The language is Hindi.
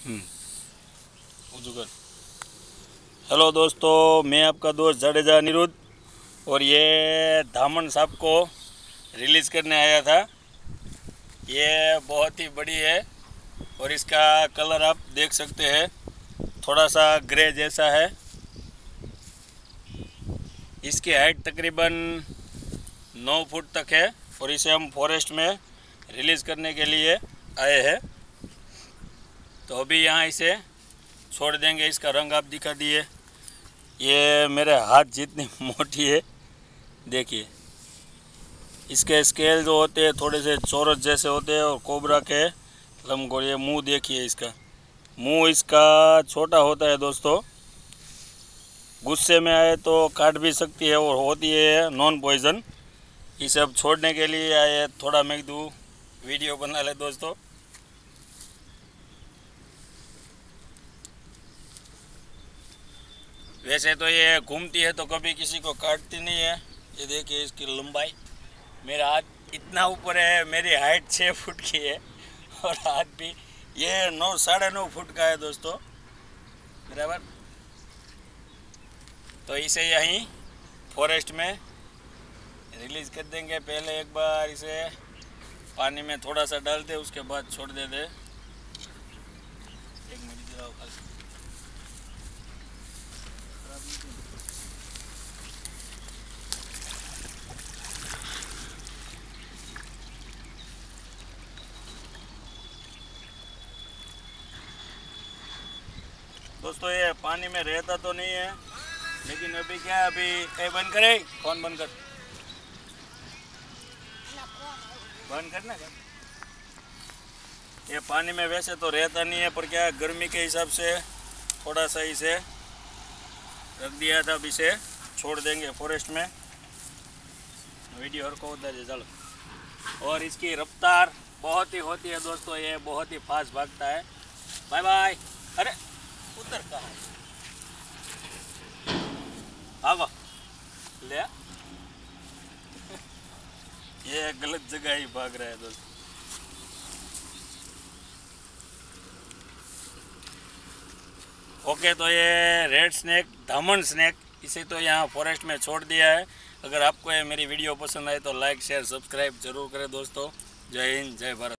ऊँचू हेलो दोस्तों, मैं आपका दोस्त जडेजा अनिरुद्ध और ये धामन साहब को रिलीज़ करने आया था। ये बहुत ही बड़ी है और इसका कलर आप देख सकते हैं। थोड़ा सा ग्रे जैसा है। इसकी हाइट तकरीबन नौ फुट तक है और इसे हम फॉरेस्ट में रिलीज़ करने के लिए आए हैं। तो अभी यहाँ इसे छोड़ देंगे, इसका रंग आप दिखा दिए। ये मेरे हाथ जितनी मोटी है, देखिए। इसके स्केल जो होते हैं, थोड़े से चौरस जैसे होते हैं और कोबरा के लमगोल ये मुँह देखिए इसका। मुँह इसका छोटा होता है दोस्तों। गुस्से में आए तो काट भी सकती है और होती है नॉन पॉइजन इसे अब छोड़ने के लिए आए, थोड़ा मैं दू वीडियो बना ले दोस्तों। वैसे तो ये घूमती है तो कभी किसी को काटती नहीं है। ये देखिए इसकी लंबाई। मेरा हाथ इतना ऊपर है, मेरी हाइट छः फुट की है और हाथ भी ये नौ, साढ़े नौ फुट का है दोस्तों। बराबर। तो इसे यहीं फॉरेस्ट में रिलीज़ कर देंगे। पहले एक बार इसे पानी में थोड़ा सा डाल दे, उसके बाद छोड़ दे दे। एक मिनट दोस्तों, ये पानी में रहता तो नहीं है, लेकिन अभी क्या अभी कहीं बंद करे। कौन बंद कर? बंद करना क्या? ये पानी में वैसे तो रहता नहीं है, पर क्या गर्मी के हिसाब से, थोड़ा सा इसे रख दिया था अब इसे छोड़ देंगे फॉरेस्ट में। वीडियो और को उधर चलो। और इसकी रफ्तार बहुत ही होती है दोस्तों, ये बहुत ही फास्ट भागता है। बाय बाय अरे, उधर कहाँ है? आवा ले ये गलत जगह ही भाग रहा है दोस्त। ओके तो ये रेड स्नैक, धामन स्नैक, इसे तो यहाँ फॉरेस्ट में छोड़ दिया है। अगर आपको ये मेरी वीडियो पसंद आए तो लाइक शेयर सब्सक्राइब ज़रूर करें दोस्तों। जय हिंद, जय भारत।